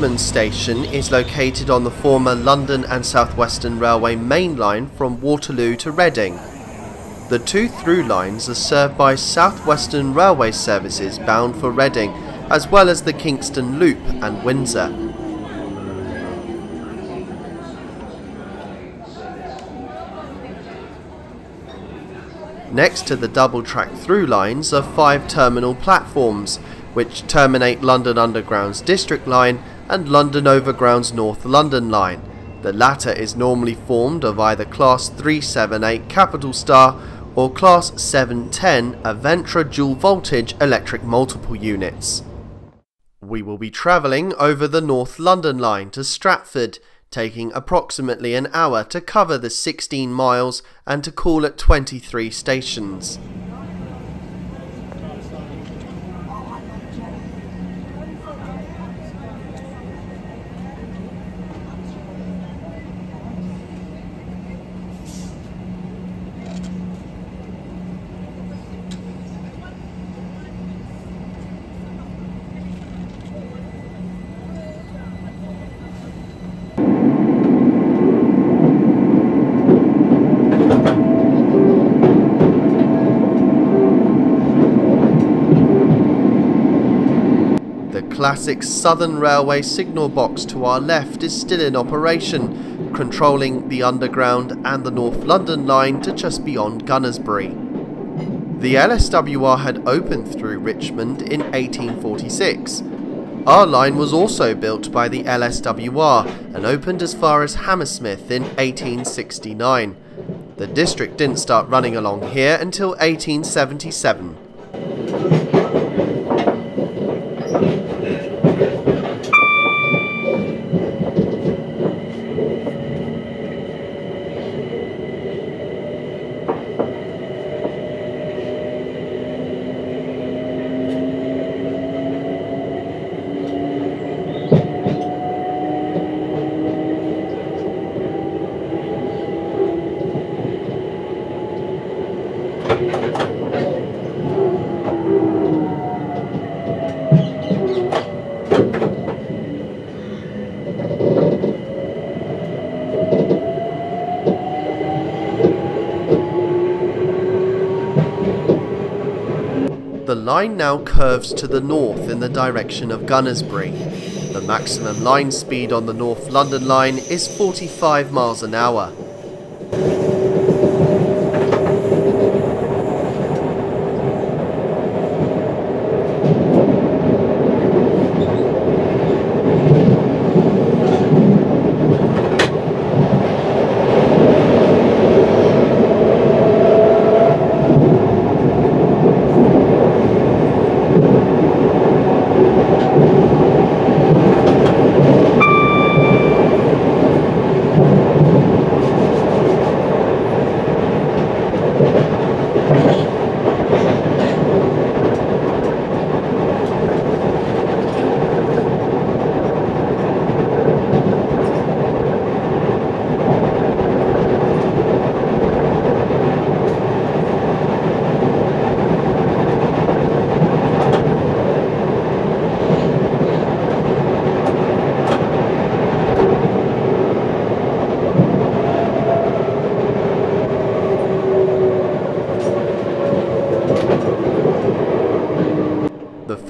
Richmond Station is located on the former London and South Western Railway main line from Waterloo to Reading. The two through lines are served by South Western Railway services bound for Reading, as well as the Kingston Loop and Windsor. Next to the double track through lines are five terminal platforms, which terminate London Underground's District Line and London Overground's North London Line. The latter is normally formed of either Class 378 Capital Star or Class 710 Aventra dual voltage electric multiple units. We will be travelling over the North London Line to Stratford, taking approximately an hour to cover the 16 miles and to call at 23 stations. Classic Southern Railway signal box to our left is still in operation, controlling the Underground and the North London line to just beyond Gunnersbury. The LSWR had opened through Richmond in 1846. Our line was also built by the LSWR and opened as far as Hammersmith in 1869. The district didn't start running along here until 1877. The line now curves to the north in the direction of Gunnersbury. The maximum line speed on the North London line is 45 miles an hour.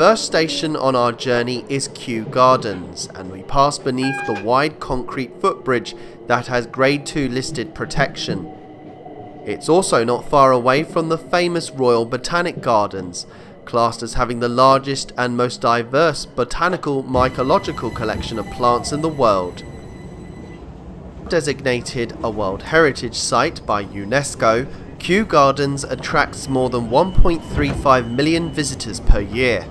First station on our journey is Kew Gardens and we pass beneath the wide concrete footbridge that has grade 2 listed protection. It's also not far away from the famous Royal Botanic Gardens, classed as having the largest and most diverse botanical mycological collection of plants in the world. Designated a World Heritage Site by UNESCO, Kew Gardens attracts more than 1.35 million visitors per year.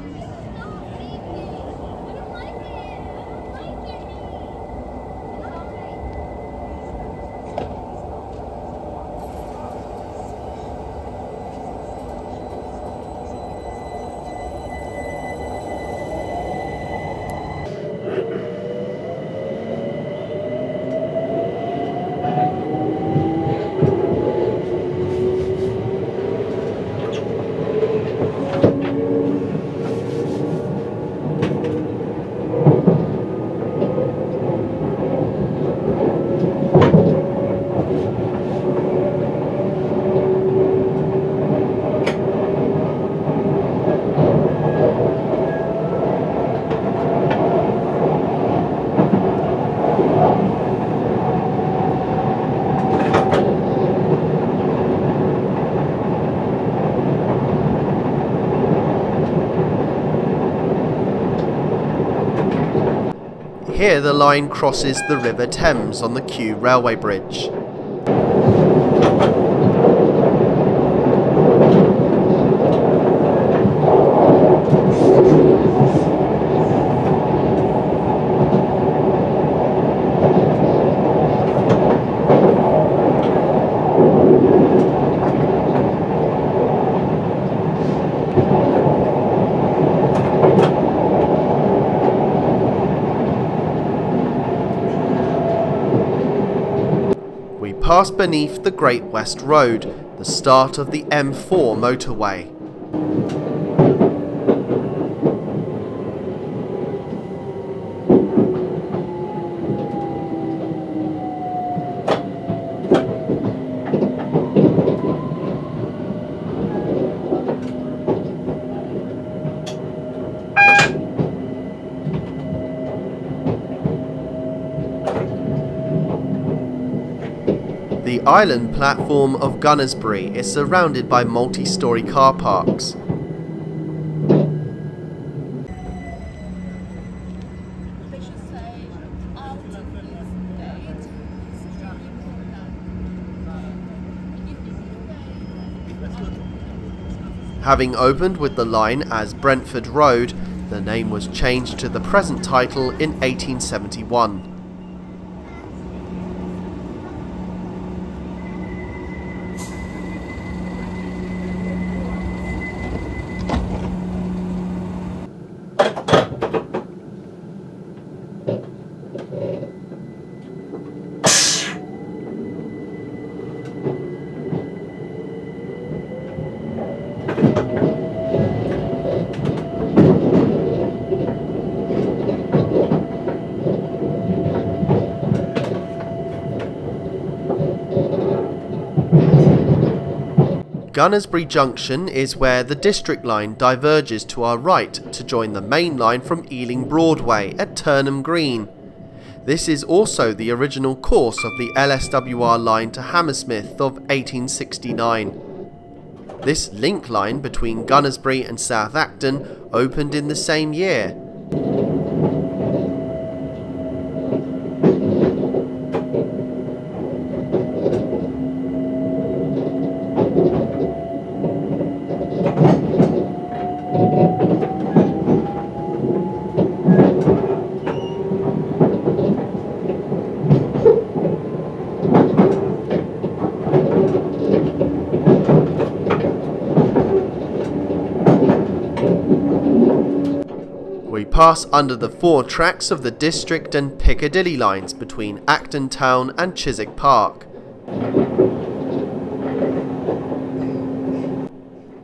Here the line crosses the River Thames on the Kew Railway Bridge. Beneath the Great West Road, the start of the M4 motorway. The island platform of Gunnersbury is surrounded by multi-storey car parks. Having opened with the line as Brentford Road, the name was changed to the present title in 1871. Gunnersbury Junction is where the District Line diverges to our right to join the main line from Ealing Broadway at Turnham Green. This is also the original course of the LSWR line to Hammersmith of 1869. This link line between Gunnersbury and South Acton opened in the same year pass under the four tracks of the District and Piccadilly lines between Acton Town and Chiswick Park.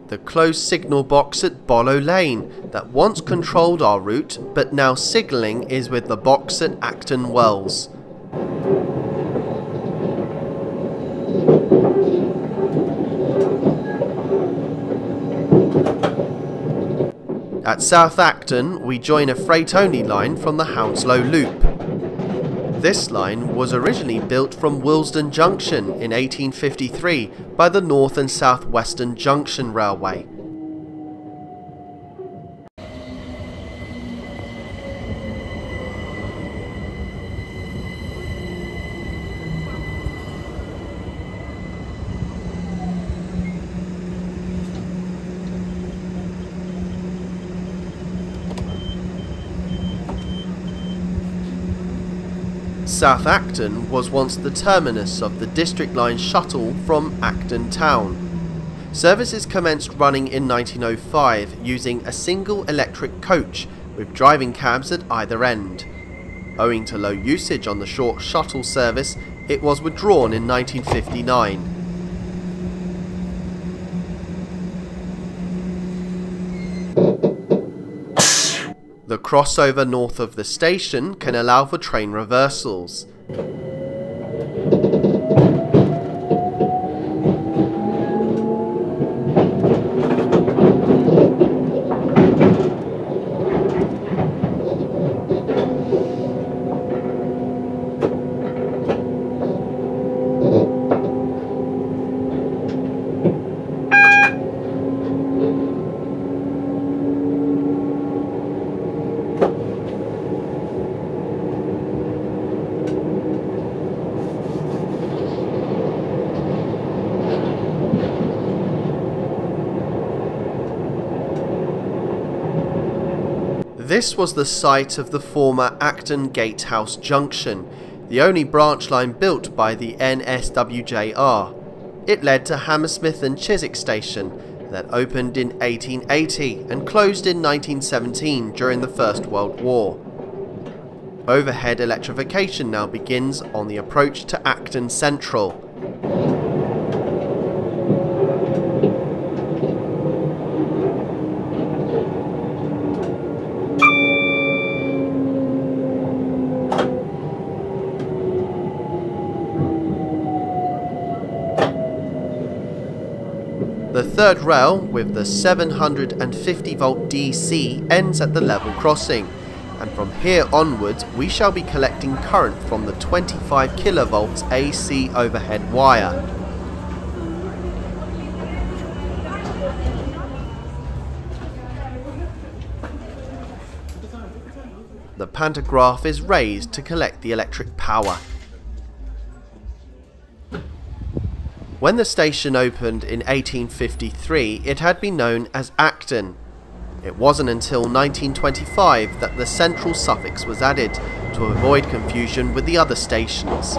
The closed signal box at Bollo Lane that once controlled our route but now signalling is with the box at Acton Wells. At South Acton, we join a freight-only line from the Hounslow Loop. This line was originally built from Willesden Junction in 1853 by the North and South Western Junction Railway. South Acton was once the terminus of the District Line shuttle from Acton Town. Services commenced running in 1905 using a single electric coach with driving cabs at either end. Owing to low usage on the short shuttle service, it was withdrawn in 1959. The crossover north of the station can allow for train reversals. This was the site of the former Acton Gatehouse Junction, the only branch line built by the NSWJR. It led to Hammersmith and Chiswick Station that opened in 1880 and closed in 1917 during the First World War. Overhead electrification now begins on the approach to Acton Central. Third rail with the 750 volt DC ends at the level crossing and from here onwards we shall be collecting current from the 25 kilovolts AC overhead wire. The pantograph is raised to collect the electric power. When the station opened in 1853 it had been known as Acton it wasn't until 1925 that the central suffix was added to avoid confusion with the other stations.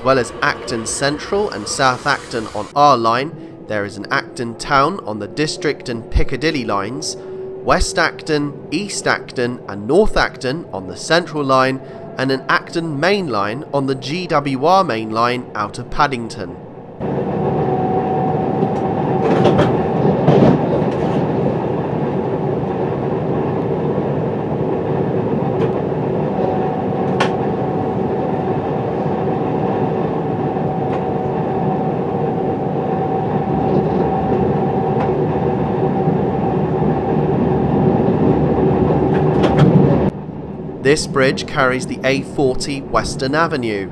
As well as Acton Central and South Acton on our line, there is an Acton town on the District and Piccadilly lines, West Acton, East Acton and North Acton on the Central line and an Acton main line on the GWR main line out of Paddington. This bridge carries the A40 Western Avenue.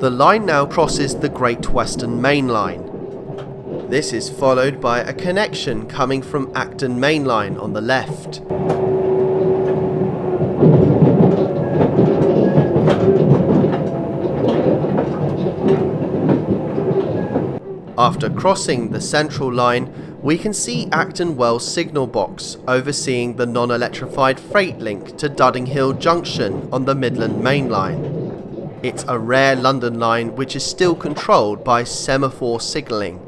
The line now crosses the Great Western Main Line. This is followed by a connection coming from Acton Main Line on the left. After crossing the central line, we can see Acton Wells signal box overseeing the non-electrified freight link to Dudding Hill Junction on the Midland Main Line. It's a rare London line which is still controlled by semaphore signalling.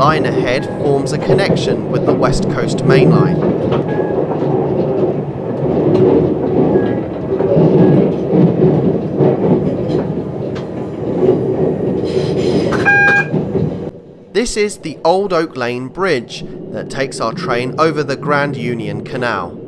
line a connection with the West Coast Main Line. This is the Old Oak Lane Bridge that takes our train over the Grand Union Canal.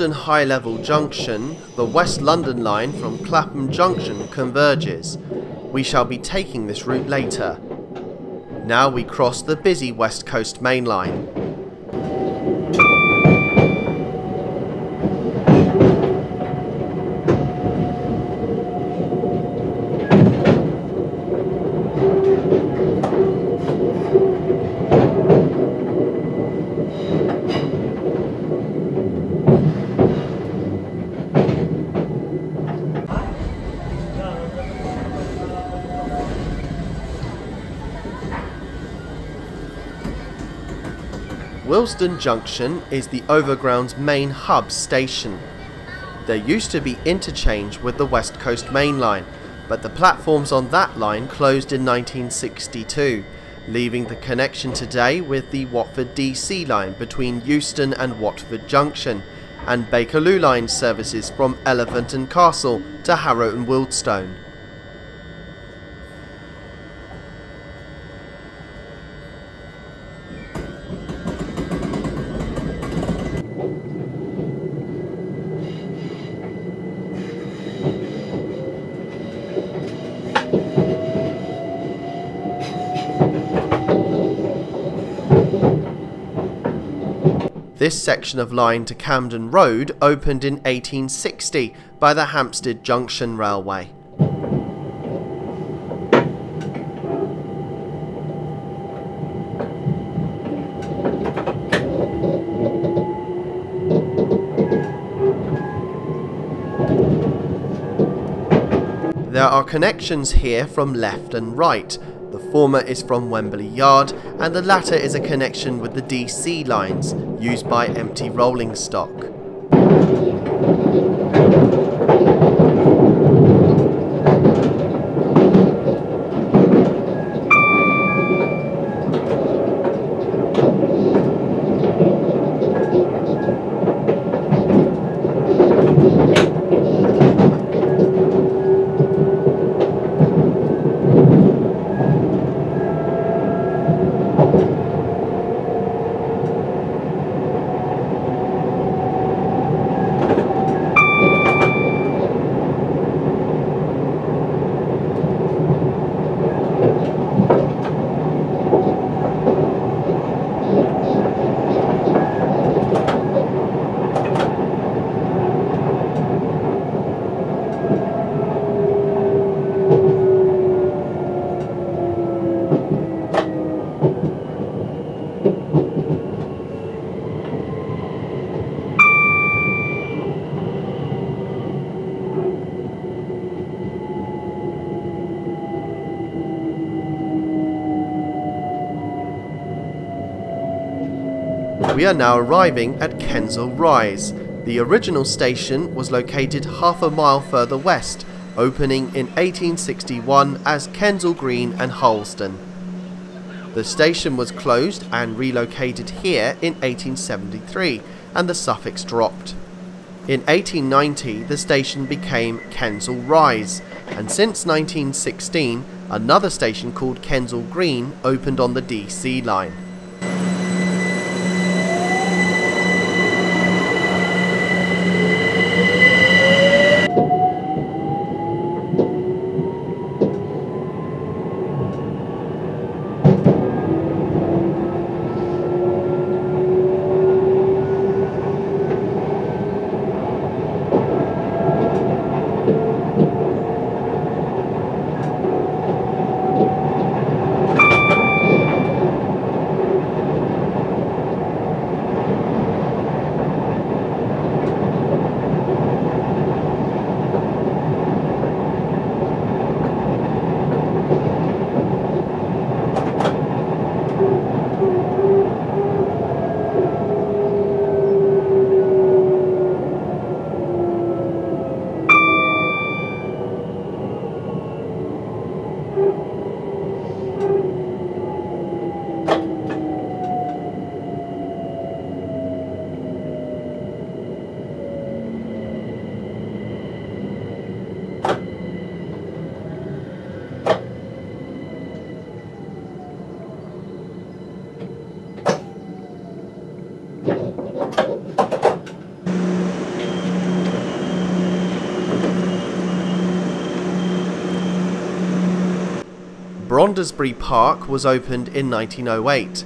At High Level Junction, the West London line from Clapham Junction converges. We shall be taking this route later. Now we cross the busy West Coast Main Line. Willesden Junction is the Overground's main hub station. There used to be interchange with the West Coast Main Line, but the platforms on that line closed in 1962, leaving the connection today with the Watford DC line between Euston and Watford Junction, and Bakerloo line services from Elephant and Castle to Harrow and Wealdstone. This section of line to Camden Road opened in 1860 by the Hampstead Junction Railway. There are connections here from left and right, former is from Wembley Yard and the latter is a connection with the DC lines used by empty rolling stock. We are now arriving at Kensal Rise. The original station was located half a mile further west, opening in 1861 as Kensal Green and Harlesden. The station was closed and relocated here in 1873 and the suffix dropped. In 1890 the station became Kensal Rise and since 1916 another station called Kensal Green opened on the DC line. Brondesbury Park was opened in 1908.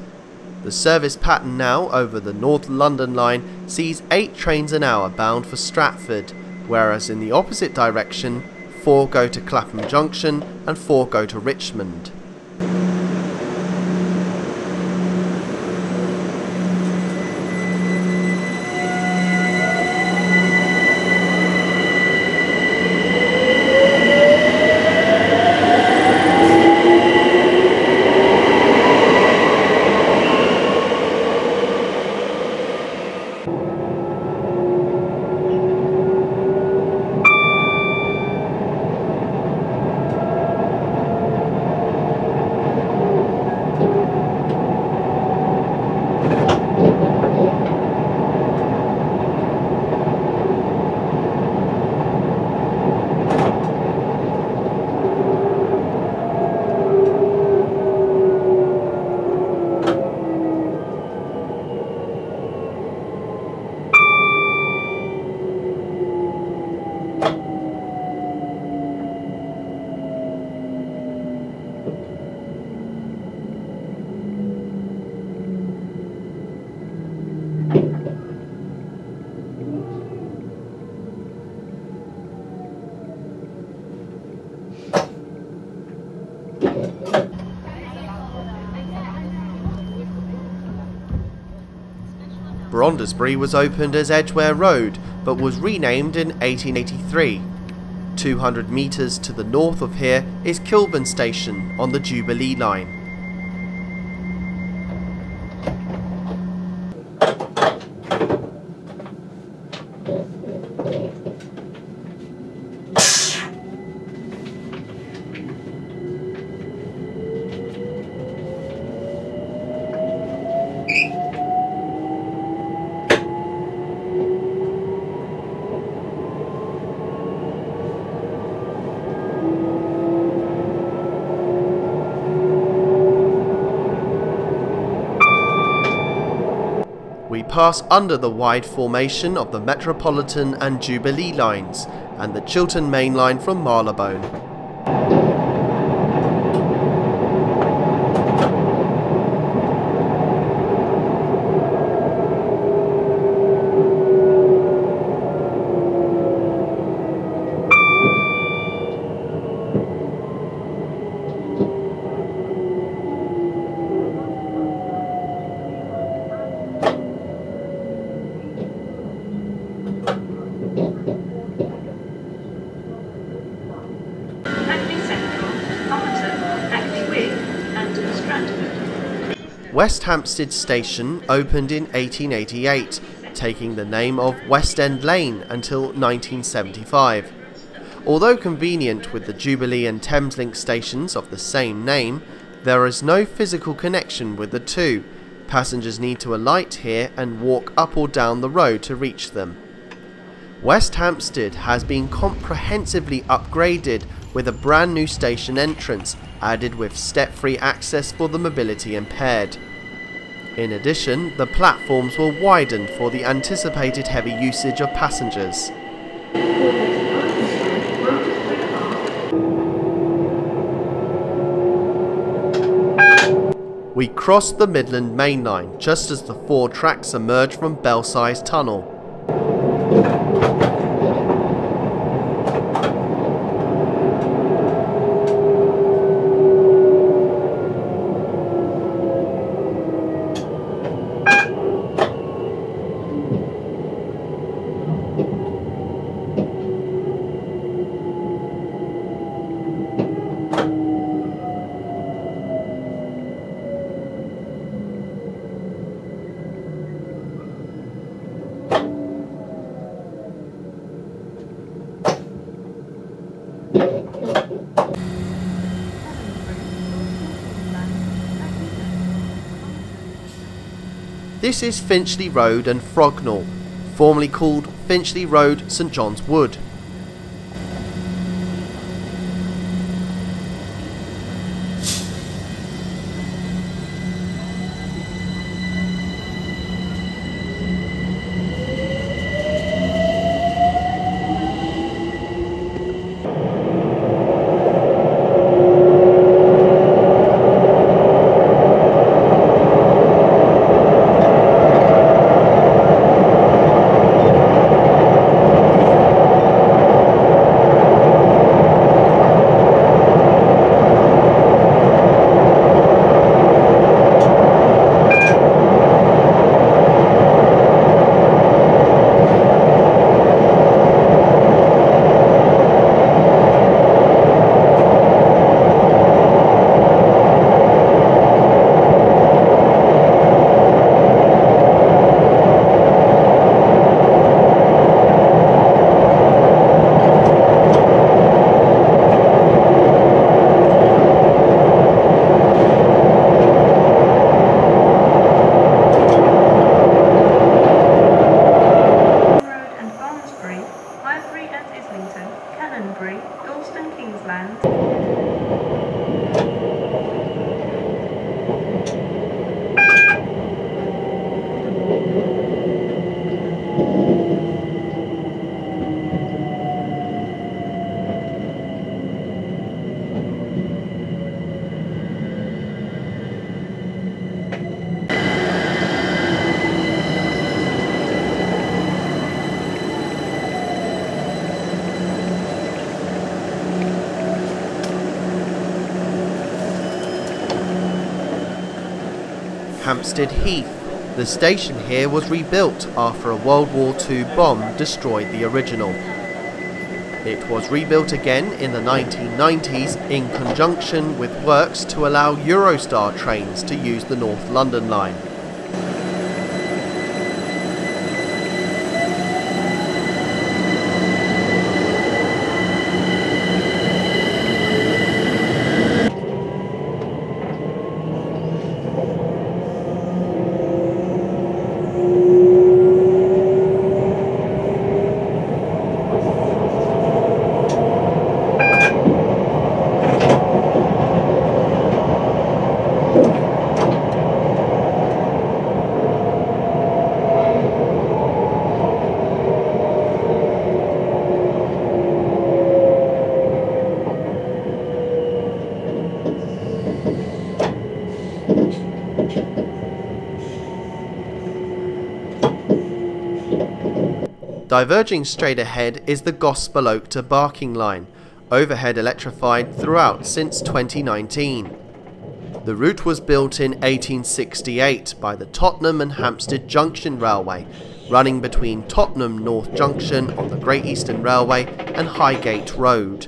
The service pattern now over the North London line sees 8 trains an hour bound for Stratford, whereas in the opposite direction, 4 go to Clapham Junction and 4 go to Richmond. Brondesbury was opened as Edgware Road but was renamed in 1883. 200 metres to the north of here is Kilburn Station on the Jubilee Line. We pass under the wide formation of the Metropolitan and Jubilee lines and the Chiltern Main Line from Marylebone. West Hampstead Station opened in 1888, taking the name of West End Lane until 1975. Although convenient with the Jubilee and Thameslink stations of the same name, there is no physical connection with the two. Passengers need to alight here and walk up or down the road to reach them. West Hampstead has been comprehensively upgraded with a brand new station entrance added with step-free access for the mobility impaired. In addition, the platforms were widened for the anticipated heavy usage of passengers. We crossed the Midland Main Line just as the four tracks emerged from Belsize Tunnel. This is Finchley Road and Frognal, formerly called Finchley Road St John's Wood. Road and Barnsbury, Highbury and Islington, Canonbury, Dalston Kingsland. Hampstead Heath, The station here was rebuilt after a World War II bomb destroyed the original. It was rebuilt again in the 1990s in conjunction with works to allow Eurostar trains to use the North London line. Diverging straight ahead is the Gospel Oak to Barking line, overhead electrified throughout since 2019. The route was built in 1868 by the Tottenham and Hampstead Junction Railway, running between Tottenham North Junction on the Great Eastern Railway and Highgate Road.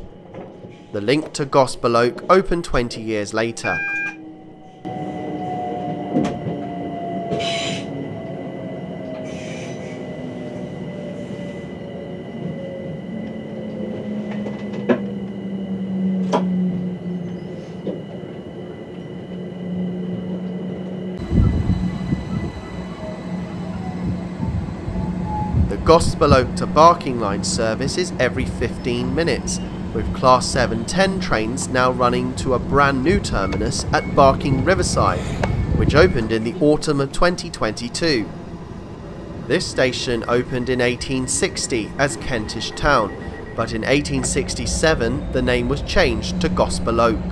The link to Gospel Oak opened 20 years later. The Gospel Oak to Barking Line service is every 15 minutes, with Class 710 trains now running to a brand new terminus at Barking Riverside, which opened in the autumn of 2022. This station opened in 1860 as Kentish Town, but in 1867 the name was changed to Gospel Oak.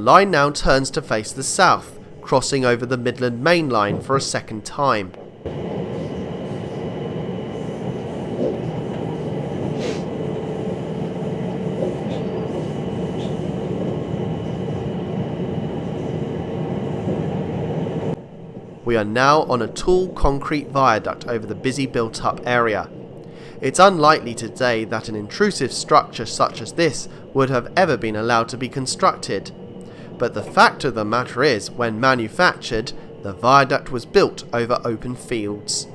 Line now turns to face the south, crossing over the Midland Main Line for a second time. We are now on a tall concrete viaduct over the busy built up area. It's unlikely today that an intrusive structure such as this would have ever been allowed to be constructed. But the fact of the matter is, when manufactured, the viaduct was built over open fields.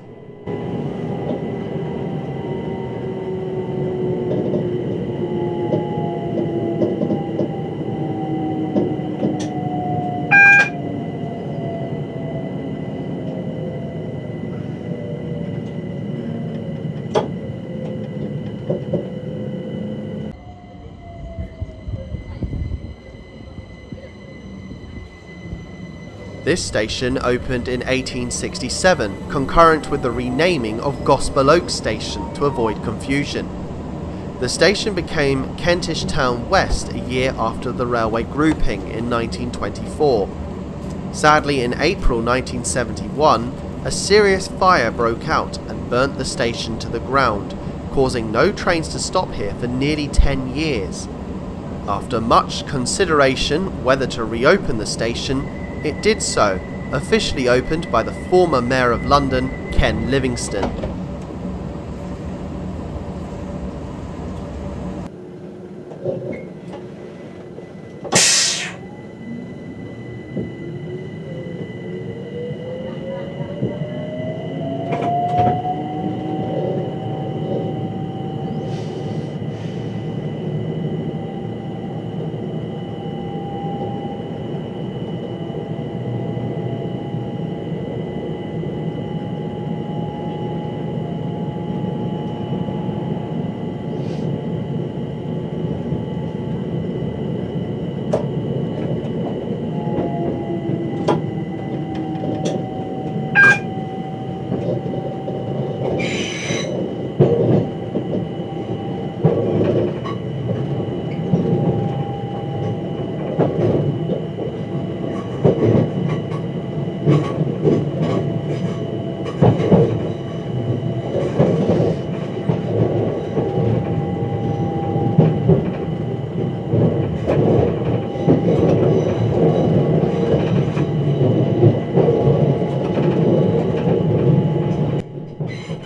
This station opened in 1867, concurrent with the renaming of Gospel Oak Station to avoid confusion. The station became Kentish Town West a year after the railway grouping in 1924. Sadly, in April 1971, a serious fire broke out and burnt the station to the ground, causing no trains to stop here for nearly 10 years. After much consideration whether to reopen the station, it did so, officially opened by the former Mayor of London, Ken Livingstone.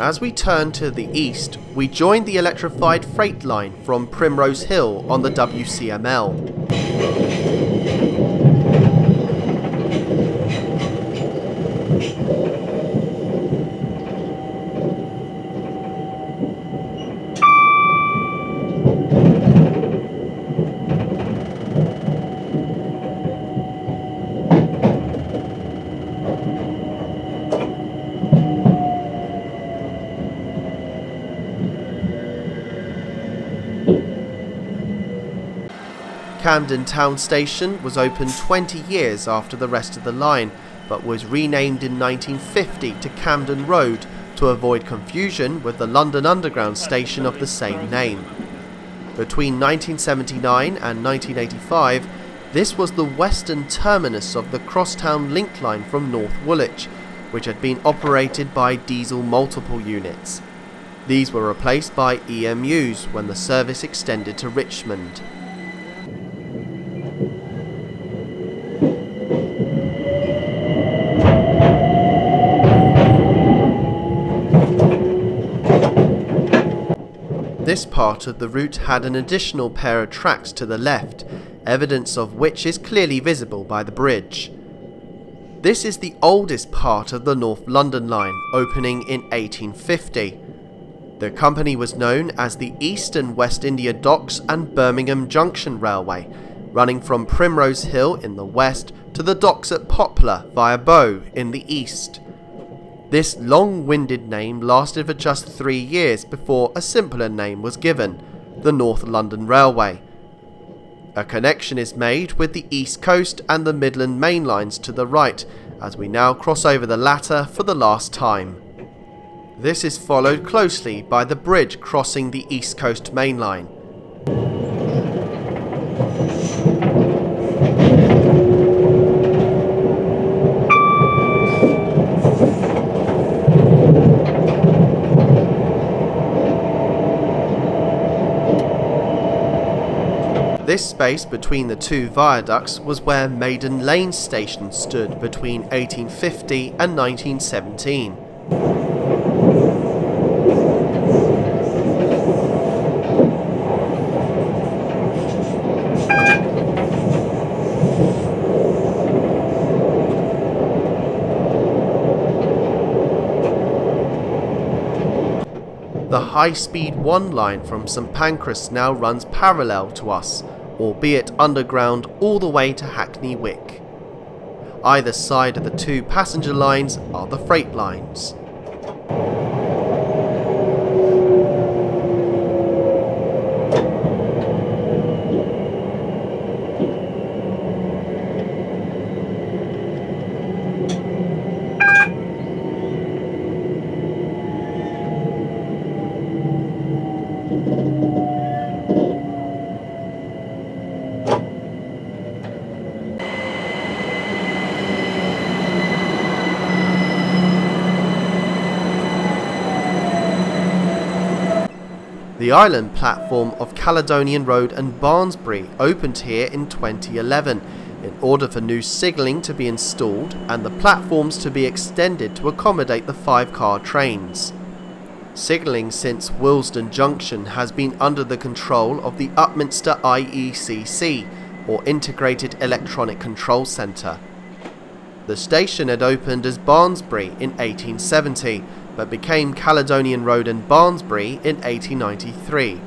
As we turn to the east, we join the electrified freight line from Primrose Hill on the WCML. Camden Town Station was opened 20 years after the rest of the line, but was renamed in 1950 to Camden Road to avoid confusion with the London Underground station of the same name. Between 1979 and 1985, this was the western terminus of the Crosstown Link line from North Woolwich, which had been operated by diesel multiple units. These were replaced by EMUs when the service extended to Richmond. This part of the route had an additional pair of tracks to the left, evidence of which is clearly visible by the bridge. This is the oldest part of the North London line, opening in 1850. The company was known as the East and West India Docks and Birmingham Junction Railway, running from Primrose Hill in the west to the docks at Poplar via Bow in the east. This long-winded name lasted for just three years before a simpler name was given, the North London Railway. A connection is made with the East Coast and the Midland main lines to the right, as we now cross over the latter for the last time. This is followed closely by the bridge crossing the East Coast main line. This space between the two viaducts was where Maiden Lane Station stood between 1850 and 1917. The High Speed 1 line from St Pancras now runs parallel to us, albeit underground all the way to Hackney Wick. Either side of the two passenger lines are the freight lines. The island platform of Caledonian Road and Barnsbury opened here in 2011 in order for new signalling to be installed and the platforms to be extended to accommodate the five car trains. Signalling since Willesden Junction has been under the control of the Upminster IECC, or Integrated Electronic Control Centre. The station had opened as Barnsbury in 1870 but became Caledonian Road and Barnsbury in 1893.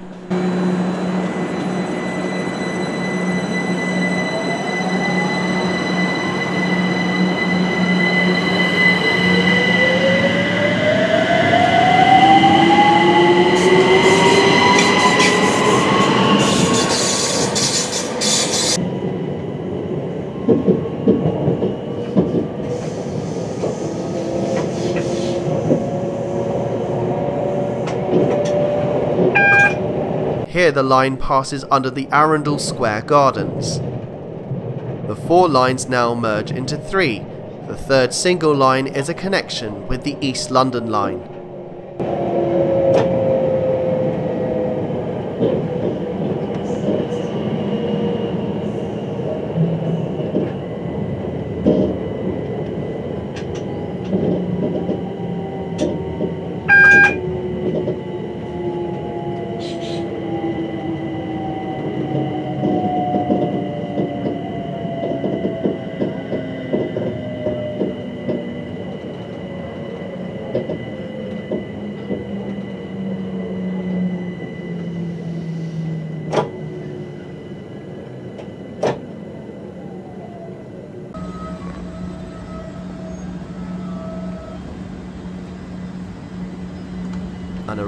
The line passes under the Arundel Square Gardens. The four lines now merge into three. The third single line is a connection with the East London line.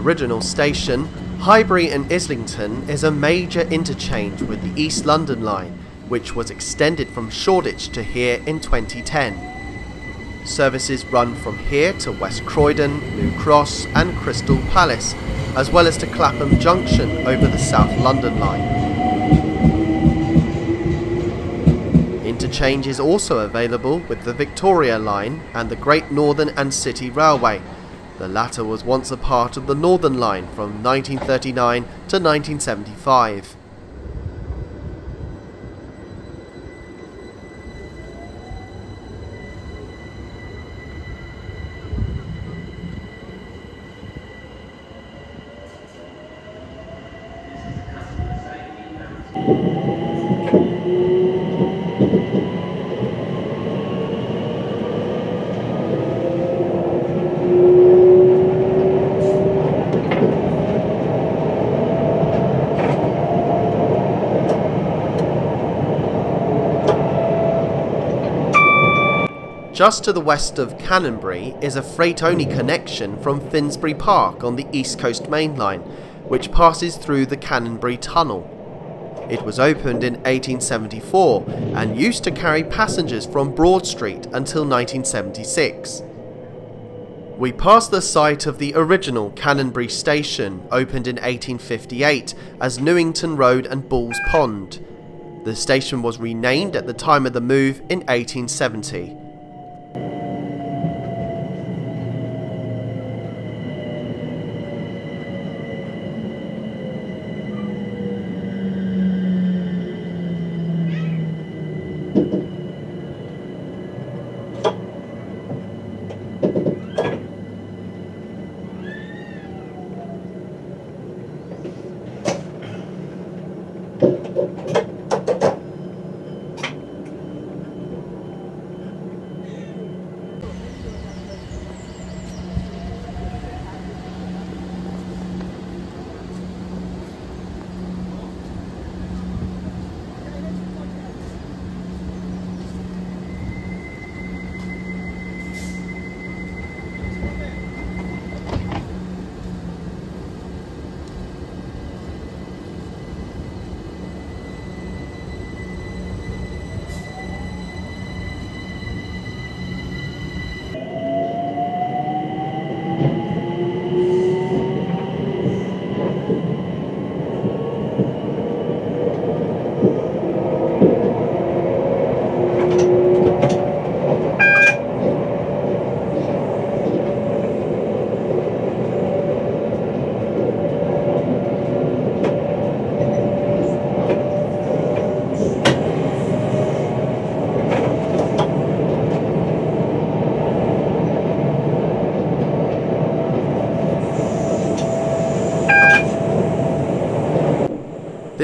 Original station, Highbury and Islington is a major interchange with the East London line, which was extended from Shoreditch to here in 2010. Services run from here to West Croydon, New Cross and Crystal Palace, as well as to Clapham Junction over the South London line. Interchange is also available with the Victoria Line and the Great Northern and City Railway. The latter was once a part of the Northern Line from 1939 to 1975. Just to the west of Canonbury is a freight-only connection from Finsbury Park on the East Coast Main Line, which passes through the Canonbury Tunnel. It was opened in 1874 and used to carry passengers from Broad Street until 1976. We pass the site of the original Canonbury station, opened in 1858 as Newington Road and Balls Pond. The station was renamed at the time of the move in 1870.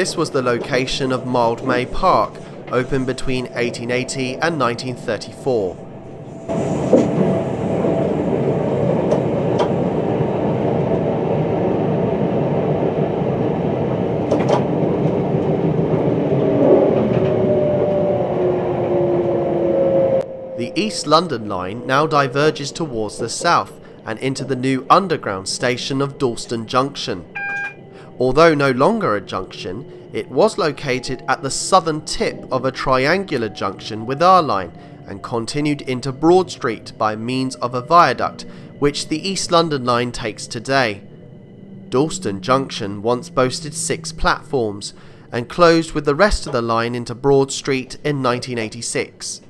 This was the location of Mildmay Park, opened between 1880 and 1934. The East London line now diverges towards the south and into the new underground station of Dalston Junction. Although no longer a junction, it was located at the southern tip of a triangular junction with our line and continued into Broad Street by means of a viaduct which the East London line takes today. Dalston Junction once boasted six platforms and closed with the rest of the line into Broad Street in 1986.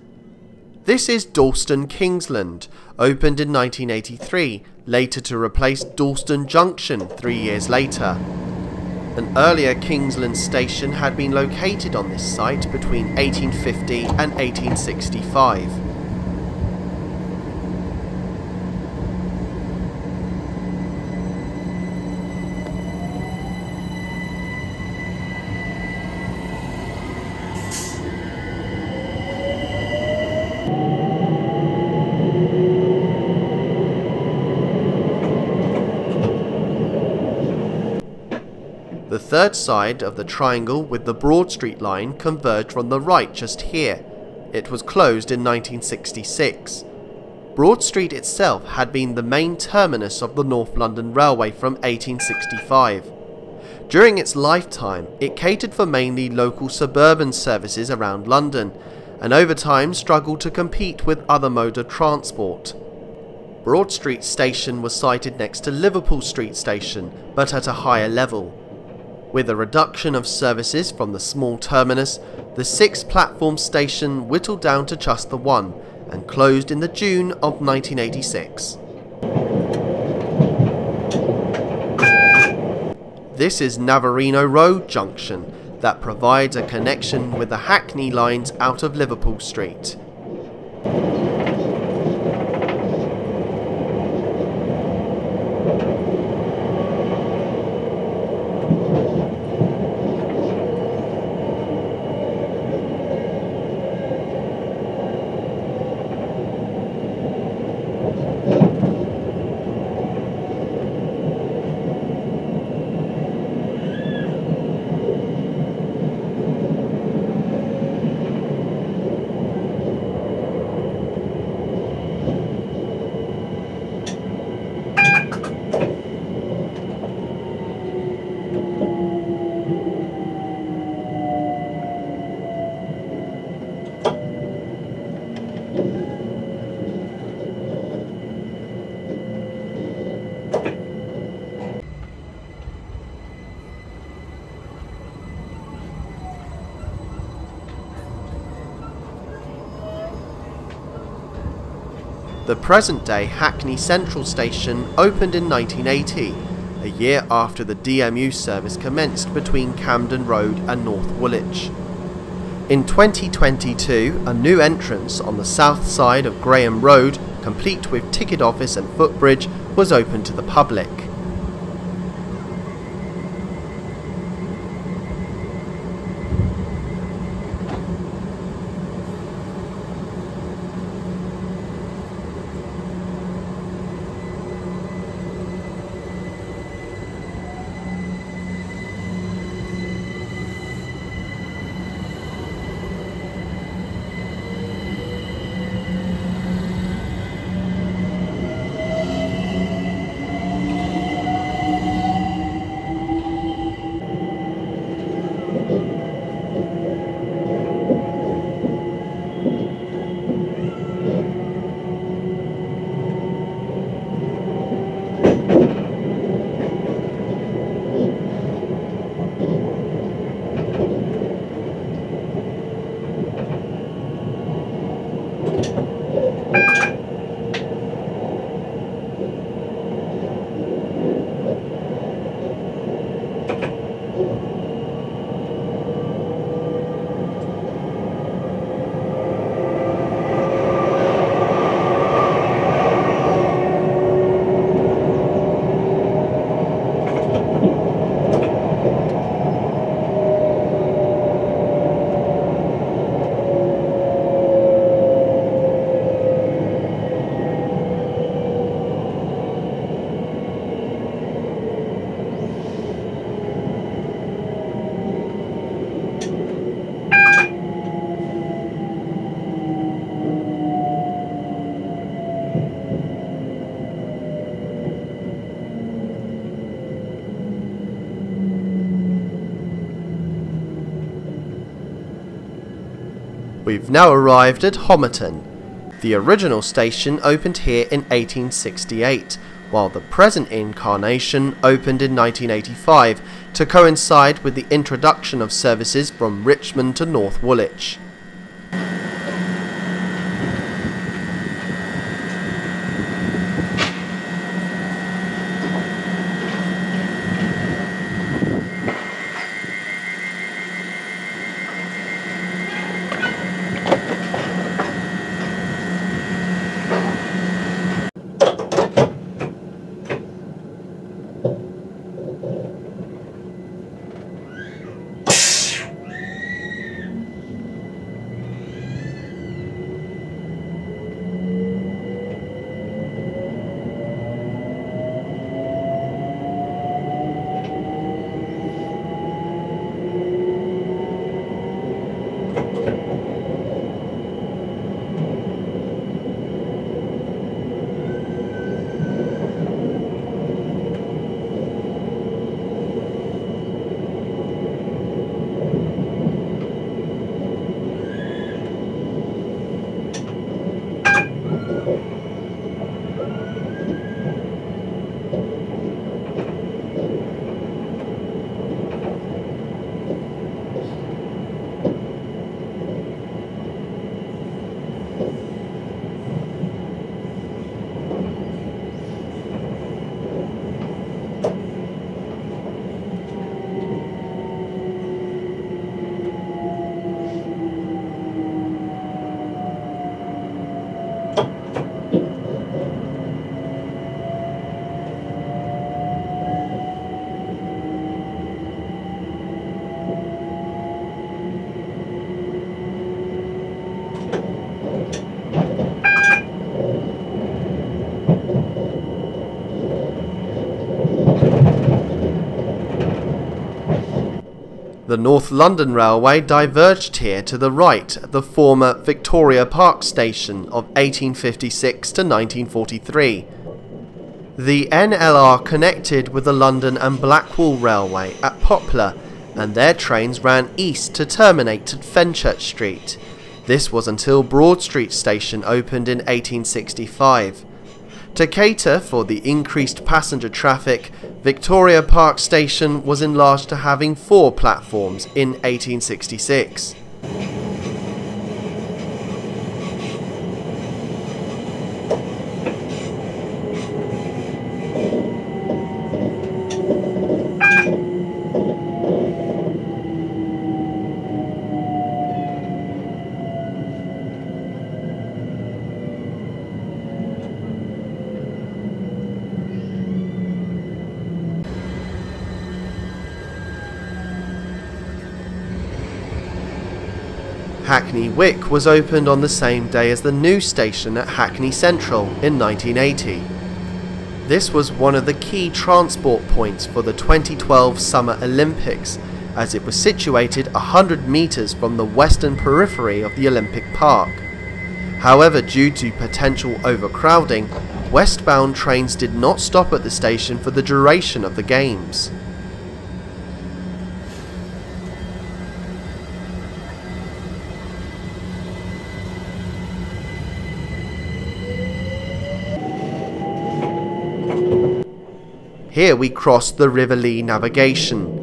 This is Dalston Kingsland, opened in 1983, later to replace Dalston Junction three years later. An earlier Kingsland station had been located on this site between 1850 and 1865. The third side of the triangle with the Broad Street line converged from the right just here. It was closed in 1966. Broad Street itself had been the main terminus of the North London Railway from 1865. During its lifetime, it catered for mainly local suburban services around London, and over time struggled to compete with other mode of transport. Broad Street Station was sited next to Liverpool Street Station, but at a higher level. With a reduction of services from the small terminus, the six platform station whittled down to just the one, and closed in the June of 1986. This is Navarino Road Junction that provides a connection with the Hackney lines out of Liverpool Street. The present day Hackney Central Station opened in 1980, a year after the DMU service commenced between Camden Road and North Woolwich. In 2022, a new entrance on the south side of Graham Road, complete with ticket office and footbridge, was open to the public. We've now arrived at Homerton. The original station opened here in 1868, while the present incarnation opened in 1985 to coincide with the introduction of services from Richmond to North Woolwich. The North London Railway diverged here to the right at the former Victoria Park station of 1856 to 1943. The NLR connected with the London and Blackwall Railway at Poplar and their trains ran east to terminate at Fenchurch Street. This was until Broad Street Station opened in 1865. To cater for the increased passenger traffic, Victoria Park Station was enlarged to having four platforms in 1866. Wick was opened on the same day as the new station at Hackney Central in 1980. This was one of the key transport points for the 2012 Summer Olympics as it was situated 100 metres from the western periphery of the Olympic Park. However, due to potential overcrowding, westbound trains did not stop at the station for the duration of the Games. Here we cross the River Lee navigation.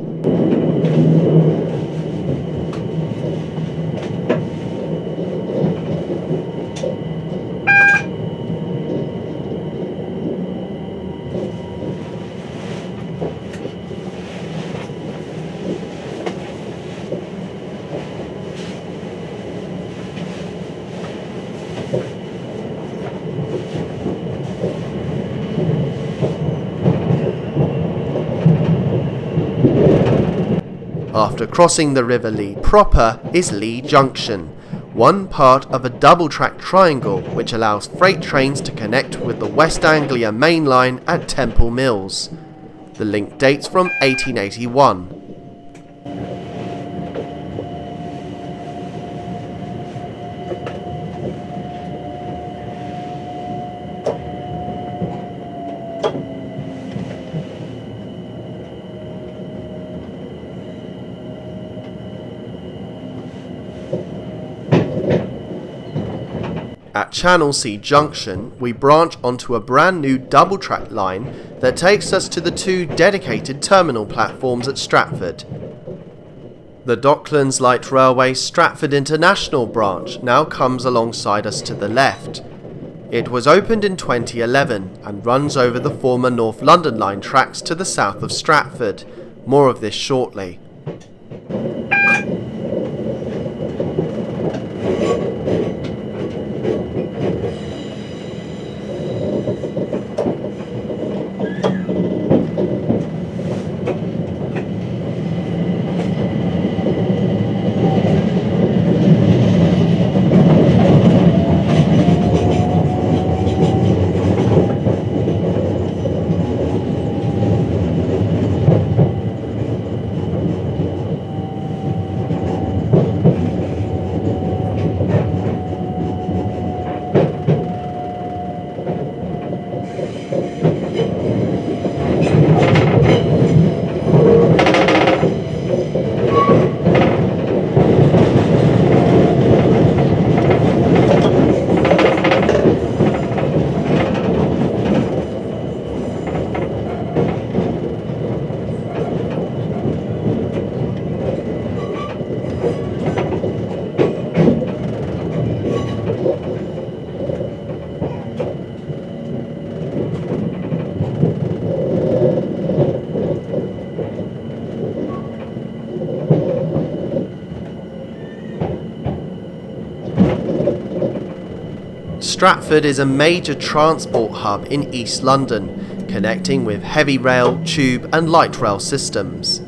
After crossing the River Lee proper is Lee Junction, one part of a double track triangle which allows freight trains to connect with the West Anglia Main Line at Temple Mills. The link dates from 1881. Channelsea Junction, we branch onto a brand new double track line that takes us to the two dedicated terminal platforms at Stratford. The Docklands Light Railway Stratford International branch now comes alongside us to the left. It was opened in 2011 and runs over the former North London Line tracks to the south of Stratford. More of this shortly. Stratford is a major transport hub in East London, connecting with heavy rail, tube and light rail systems.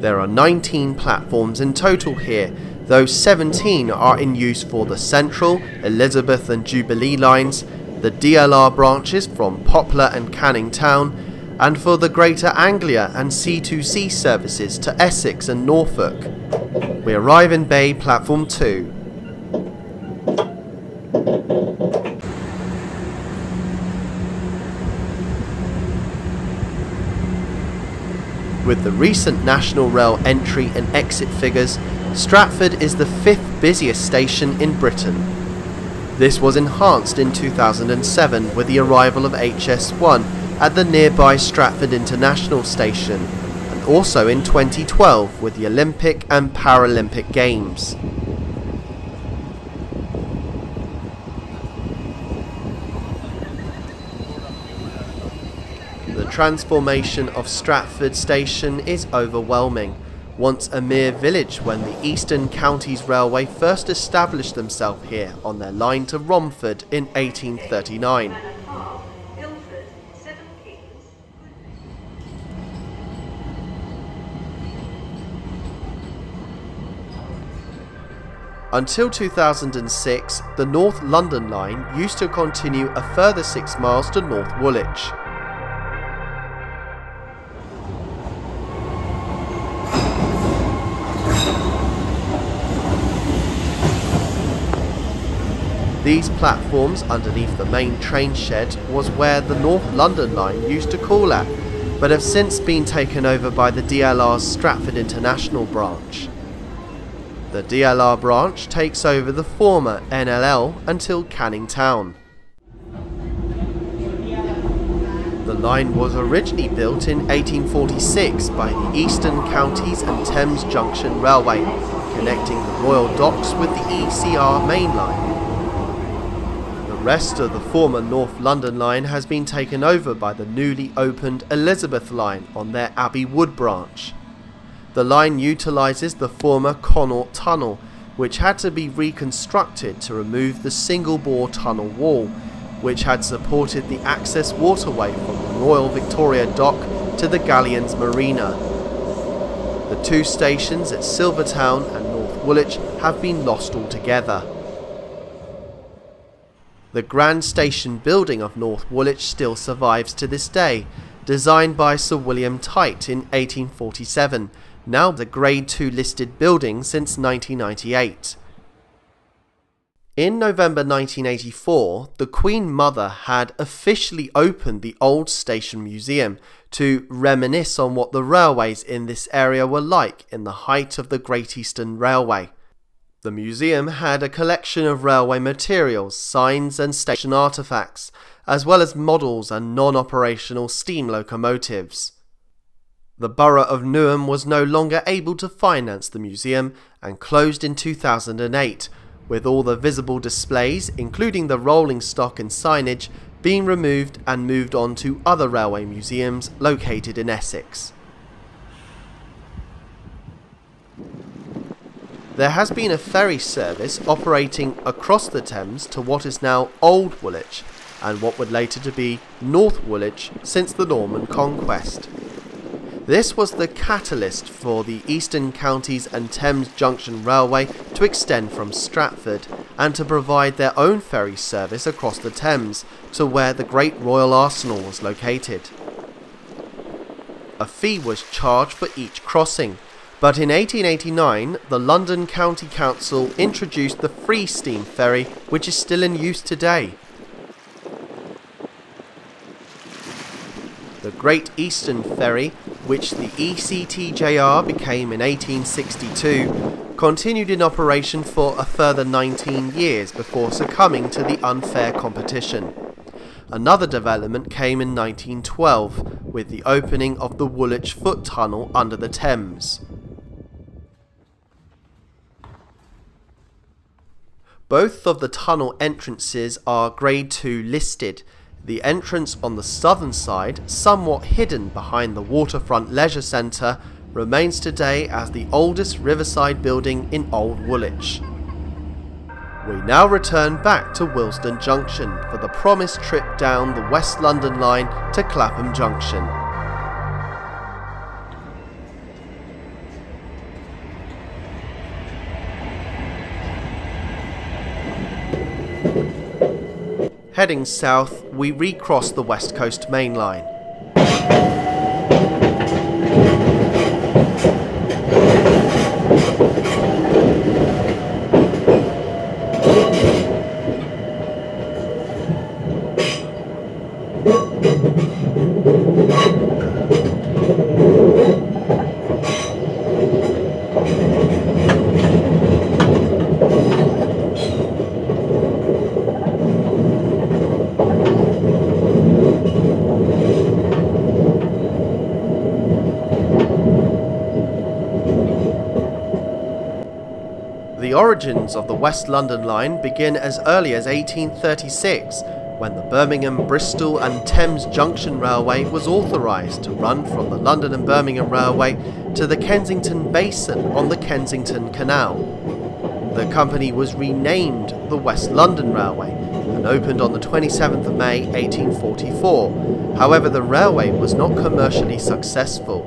There are 19 platforms in total here, though 17 are in use for the Central, Elizabeth and Jubilee lines, the DLR branches from Poplar and Canning Town, and for the Greater Anglia and C2C services to Essex and Norfolk. We arrive in Bay Platform 2. With the recent National Rail entry and exit figures, Stratford is the fifth busiest station in Britain. This was enhanced in 2007 with the arrival of HS1 at the nearby Stratford International Station, and also in 2012 with the Olympic and Paralympic Games. Transformation of Stratford Station is overwhelming. Once a mere village when the Eastern Counties Railway first established themselves here on their line to Romford in 1839. Until 2006, the North London line used to continue a further 6 miles to North Woolwich. These platforms underneath the main train shed was where the North London line used to call at, but have since been taken over by the DLR's Stratford International branch. The DLR branch takes over the former NLL until Canning Town. The line was originally built in 1846 by the Eastern Counties and Thames Junction Railway, connecting the Royal Docks with the ECR main line. The rest of the former North London line has been taken over by the newly opened Elizabeth line on their Abbey Wood branch. The line utilises the former Connaught Tunnel, which had to be reconstructed to remove the single bore tunnel wall, which had supported the access waterway from the Royal Victoria Dock to the Galleons Marina. The two stations at Silvertown and North Woolwich have been lost altogether. The Grand Station building of North Woolwich still survives to this day, designed by Sir William Tite in 1847 now the Grade 2 listed building since 1998. In November 1984, the Queen Mother had officially opened the Old Station Museum to reminisce on what the railways in this area were like in the height of the Great Eastern Railway. The museum had a collection of railway materials, signs and station artefacts, as well as models and non-operational steam locomotives. The borough of Newham was no longer able to finance the museum and closed in 2008, with all the visible displays, including the rolling stock and signage, being removed and moved on to other railway museums located in Essex. There has been a ferry service operating across the Thames to what is now Old Woolwich and what would later to be North Woolwich since the Norman conquest. This was the catalyst for the Eastern Counties and Thames Junction Railway to extend from Stratford and to provide their own ferry service across the Thames to where the Great Royal Arsenal was located. A fee was charged for each crossing, but in 1889 the London County Council introduced the free steam ferry which is still in use today. The Great Eastern Ferry which the ECTJR became in 1862, continued in operation for a further 19 years before succumbing to the unfair competition. Another development came in 1912 with the opening of the Woolwich Foot Tunnel under the Thames. Both of the tunnel entrances are Grade 2 listed, the entrance on the southern side, somewhat hidden behind the waterfront leisure centre, remains today as the oldest riverside building in Old Woolwich. We now return back to Willesden Junction for the promised trip down the West London line to Clapham Junction. Heading south, we recross the West Coast Main Line. Origins of the West London Line begin as early as 1836, when the Birmingham, Bristol and Thames Junction Railway was authorised to run from the London and Birmingham Railway to the Kensington Basin on the Kensington Canal. The company was renamed the West London Railway and opened on the 27th of May 1844. However, the railway was not commercially successful.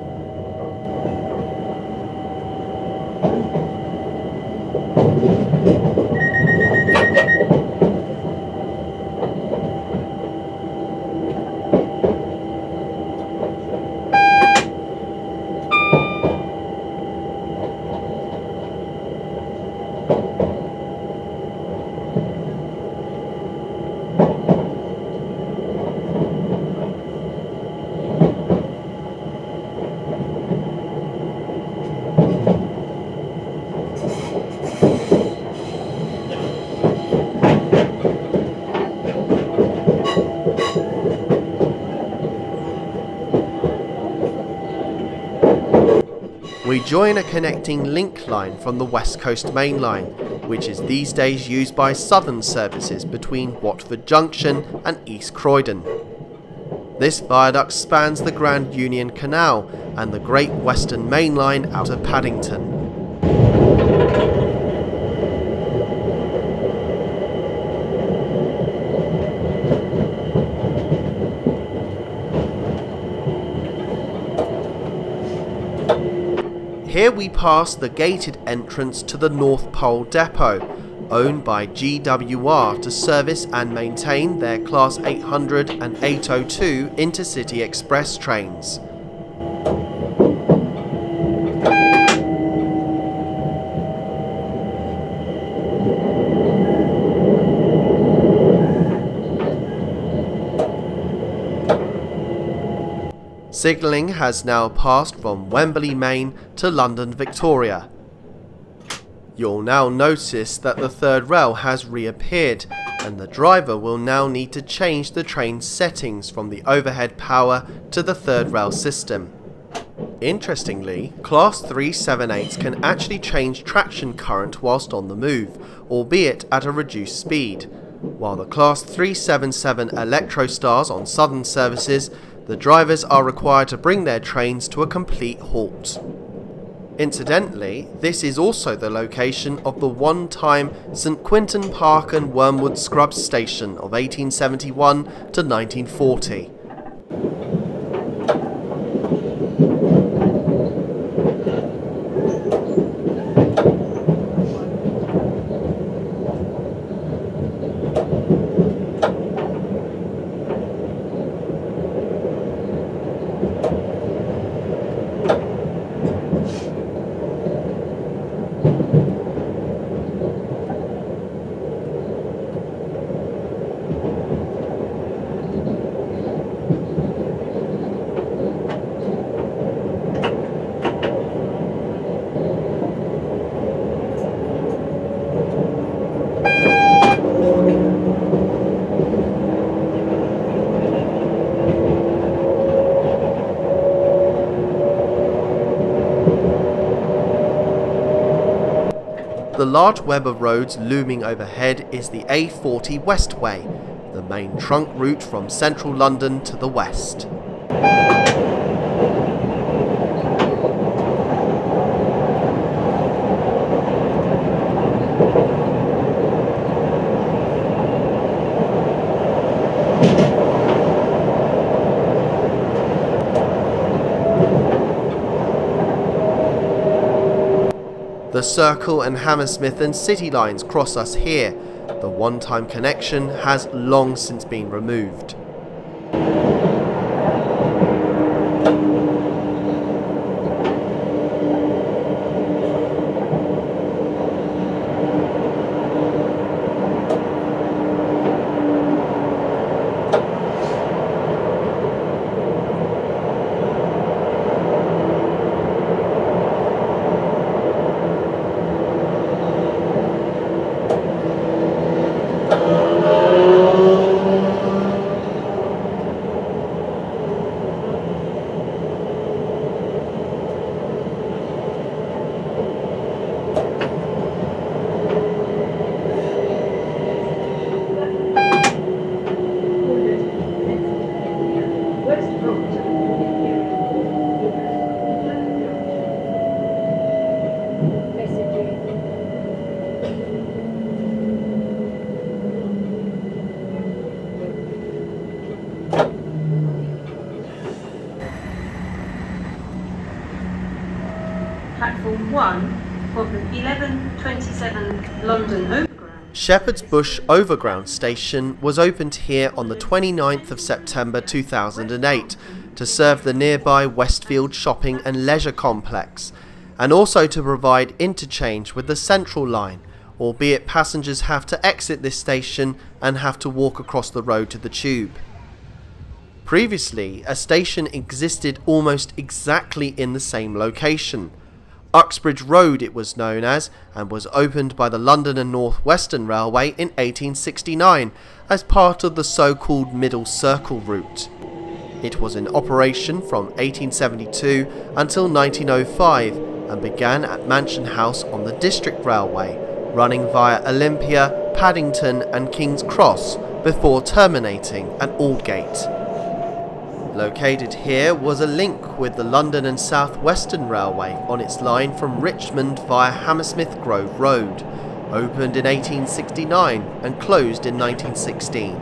We join a connecting link line from the West Coast Main Line, which is these days used by Southern services between Watford Junction and East Croydon. This viaduct spans the Grand Union Canal and the Great Western Main Line out of Paddington. Here we pass the gated entrance to the North Pole Depot, owned by GWR to service and maintain their Class 800 and 802 Intercity Express trains. Signalling has now passed from Wembley Main to London Victoria. You'll now notice that the third rail has reappeared and the driver will now need to change the train's settings from the overhead power to the third rail system. Interestingly, Class 378s can actually change traction current whilst on the move, albeit at a reduced speed, while the Class 377 Electrostars on Southern services the drivers are required to bring their trains to a complete halt. Incidentally, this is also the location of the one-time St Quintin Park and Wormwood Scrubs station of 1871 to 1940. The large web of roads looming overhead is the A40 Westway, the main trunk route from central London to the west. The Circle and Hammersmith and City lines cross us here. The one-time connection has long since been removed. Shepherd's Bush Overground Station was opened here on the 29th of September 2008 to serve the nearby Westfield Shopping and Leisure Complex and also to provide interchange with the Central Line, albeit passengers have to exit this station and have to walk across the road to the tube. Previously, a station existed almost exactly in the same location. Uxbridge Road it was known as, and was opened by the London and North Western Railway in 1869 as part of the so-called Middle Circle route. It was in operation from 1872 until 1905 and began at Mansion House on the District Railway, running via Olympia, Paddington and King's Cross before terminating at Aldgate. Located here was a link with the London and South Western Railway on its line from Richmond via Hammersmith Grove Road, opened in 1869 and closed in 1916.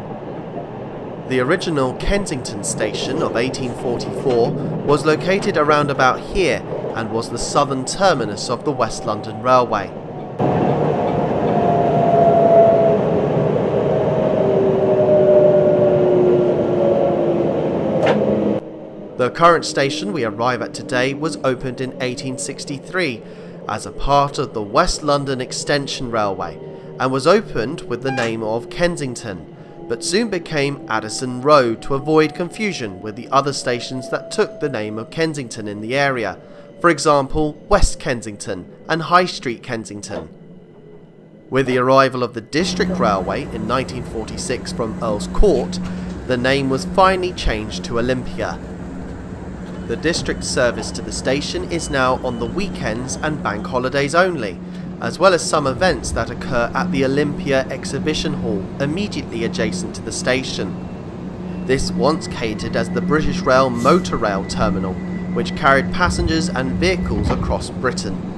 The original Kensington station of 1844 was located around about here and was the southern terminus of the West London Railway. The current station we arrive at today was opened in 1863 as a part of the West London Extension Railway and was opened with the name of Kensington, but soon became Addison Road to avoid confusion with the other stations that took the name of Kensington in the area, for example West Kensington and High Street Kensington. With the arrival of the District Railway in 1946 from Earl's Court, the name was finally changed to Olympia the district service to the station is now on the weekends and bank holidays only, as well as some events that occur at the Olympia Exhibition Hall immediately adjacent to the station. This once catered as the British Rail Motor Rail Terminal, which carried passengers and vehicles across Britain.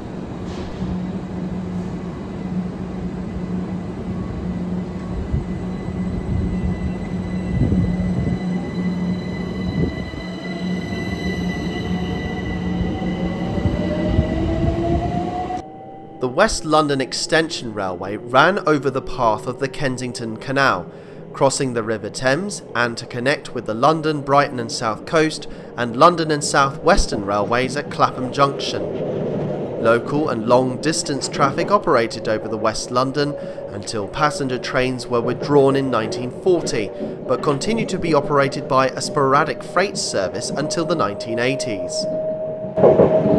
West London Extension Railway ran over the path of the Kensington Canal, crossing the River Thames and to connect with the London, Brighton and South Coast and London and South Western Railways at Clapham Junction. Local and long distance traffic operated over the West London until passenger trains were withdrawn in 1940, but continued to be operated by a sporadic freight service until the 1980s.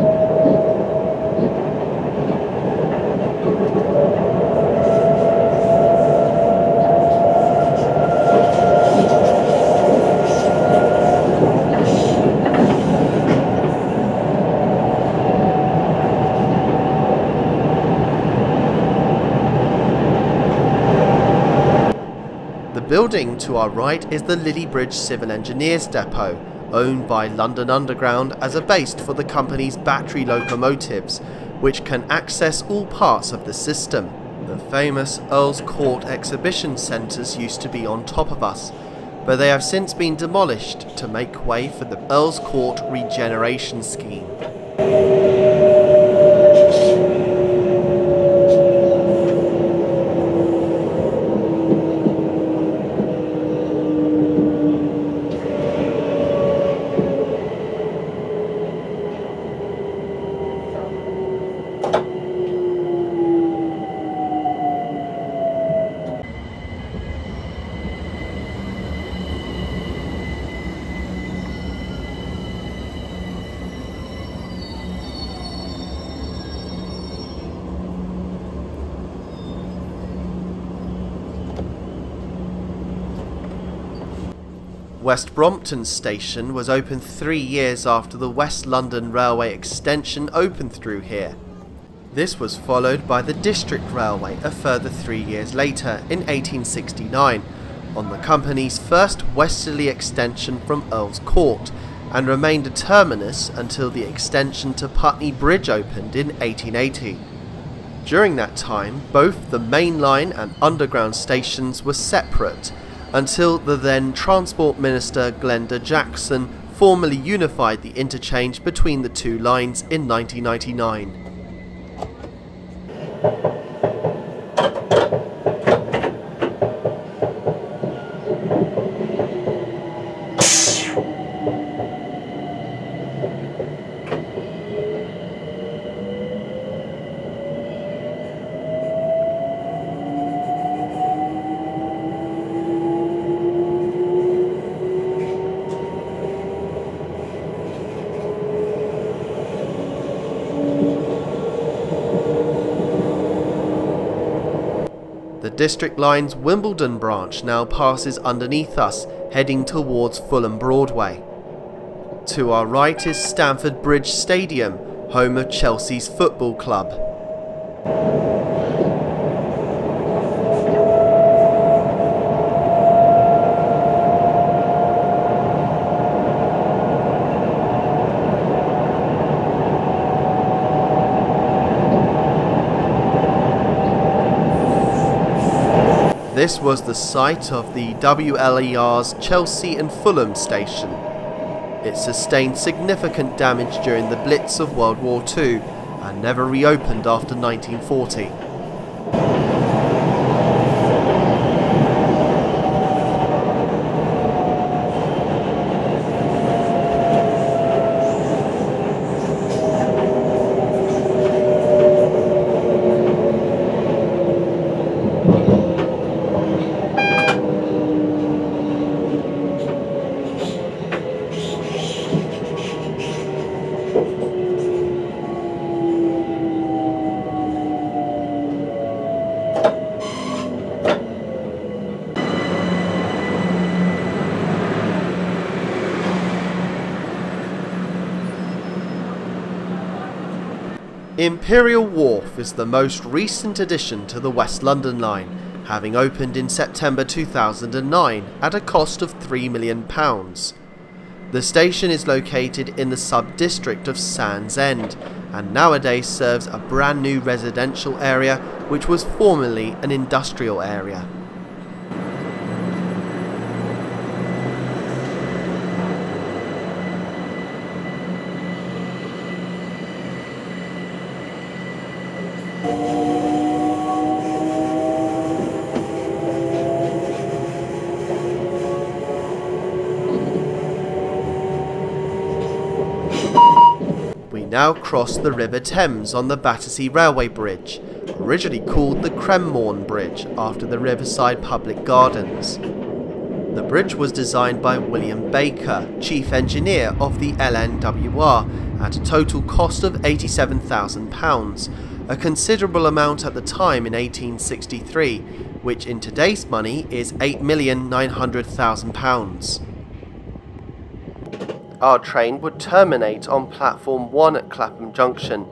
Building to our right is the Lilliebridge Civil Engineers Depot, owned by London Underground as a base for the company's battery locomotives, which can access all parts of the system. The famous Earl's Court exhibition centres used to be on top of us, but they have since been demolished to make way for the Earl's Court regeneration scheme. West Brompton Station was opened three years after the West London Railway extension opened through here. This was followed by the District Railway a further three years later in 1869 on the company's first westerly extension from Earl's Court and remained a terminus until the extension to Putney Bridge opened in 1880. During that time, both the main line and underground stations were separate until the then Transport Minister Glenda Jackson formally unified the interchange between the two lines in 1999. District Line's Wimbledon branch now passes underneath us, heading towards Fulham Broadway. To our right is Stamford Bridge Stadium, home of Chelsea's football club. This was the site of the WLER's Chelsea and Fulham station. It sustained significant damage during the Blitz of World War II and never reopened after 1940. Imperial Wharf is the most recent addition to the West London line, having opened in September 2009 at a cost of £3 million. The station is located in the sub-district of Sands End and nowadays serves a brand new residential area which was formerly an industrial area. Now cross the River Thames on the Battersea Railway Bridge, originally called the Cremorne Bridge after the Riverside Public Gardens. The bridge was designed by William Baker, chief engineer of the LNWR, at a total cost of £87,000, a considerable amount at the time in 1863, which in today's money is £8,900,000. Our train would terminate on platform 1 at Clapham Junction,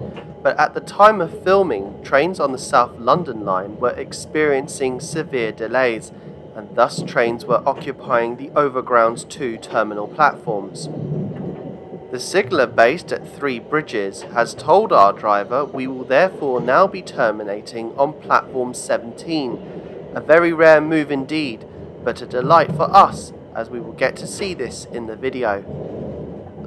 but at the time of filming, trains on the South London line were experiencing severe delays, and thus trains were occupying the Overground's two terminal platforms. The signaller based at Three Bridges has told our driver we will therefore now be terminating on platform 17, a very rare move indeed, but a delight for us as we will get to see this in the video.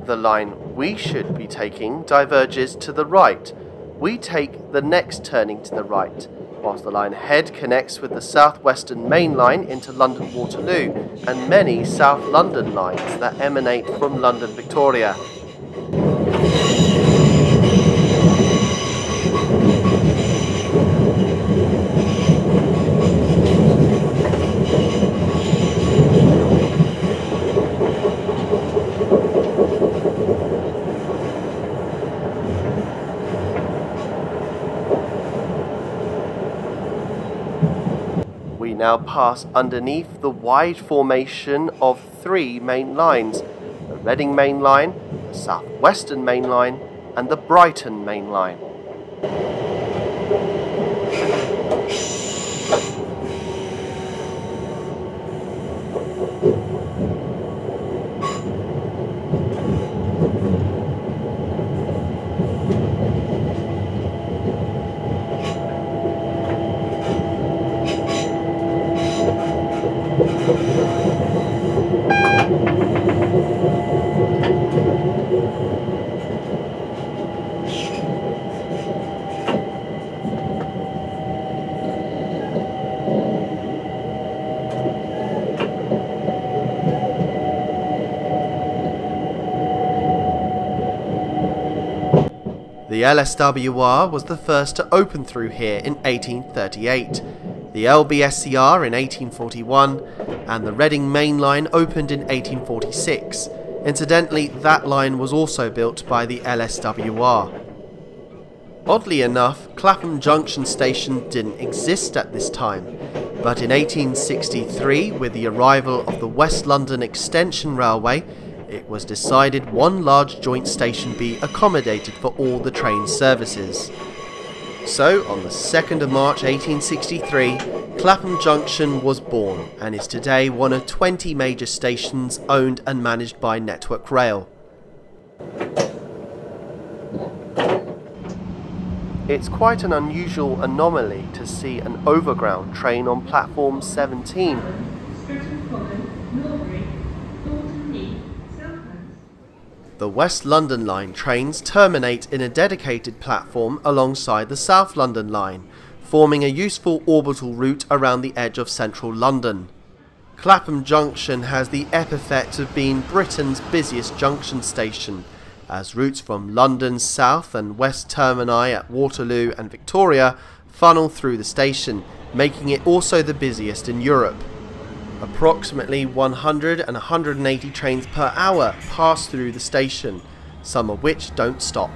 The line we should be taking diverges to the right. We take the next turning to the right, whilst the line head connects with the Southwestern Main Line into London Waterloo and many South London lines that emanate from London Victoria. Now pass underneath the wide formation of three main lines the Reading Main Line, the South Western Main Line, and the Brighton Main Line. The LSWR was the first to open through here in 1838, the LBSCR in 1841, and the Reading Main Line opened in 1846. Incidentally, that line was also built by the LSWR. Oddly enough, Clapham Junction Station didn't exist at this time, but in 1863, with the arrival of the West London Extension Railway, it was decided one large joint station be accommodated for all the train services. So, on the 2nd of March 1863, Clapham Junction was born and is today one of 20 major stations owned and managed by Network Rail. It's quite an unusual anomaly to see an overground train on platform 17. The West London Line trains terminate in a dedicated platform alongside the South London Line, forming a useful orbital route around the edge of central London. Clapham Junction has the epithet of being Britain's busiest junction station, as routes from London's south and west termini at Waterloo and Victoria funnel through the station, making it also the busiest in Europe. Approximately 100 and 180 trains per hour pass through the station, some of which don't stop.